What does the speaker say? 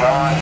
Ron